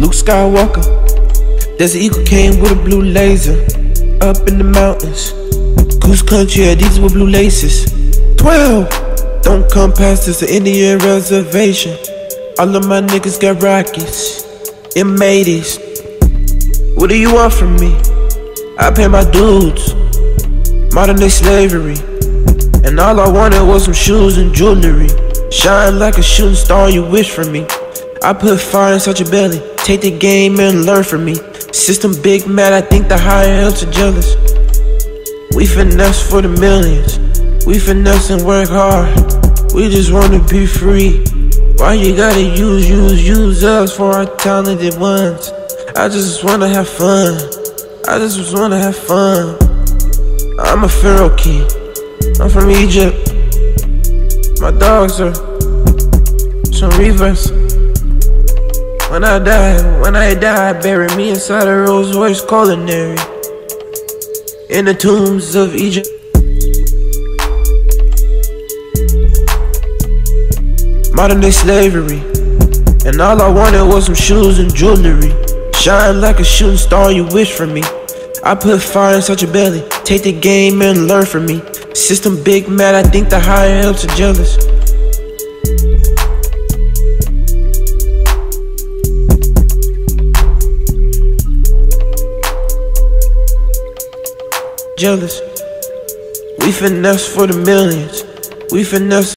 Luke Skywalker. There's an eagle came with a blue laser. Up in the mountains. Goose country, yeah, these were blue laces. 12! Don't come past this, Indian reservation. All of my niggas got rockets. M80s. What do you want from me? I pay my dudes. Modern day slavery. And all I wanted was some shoes and jewelry. Shine like a shooting star, you wish for me. I put fire inside your belly. Take the game and learn from me. System big mad, I think the higher ups are jealous. We finesse for the millions. We finesse and work hard. We just wanna be free. Why you gotta use, use, use us for our talented ones? I just wanna have fun. I just wanna have fun. I'm a Pharaoh king. I'm from Egypt. My dogs are some reverse. When I die, when I die, bury me inside a Rolls Royce Cullinan. In the tombs of Egypt. Modern day slavery. And all I wanted was some shoes and jewelry. Shine like a shooting star, you wish for me. I put fire inside your belly. Take the game and learn from me. System big mad, I think the higher ups are jealous. Jealous. We finesse for the millions. We finesse.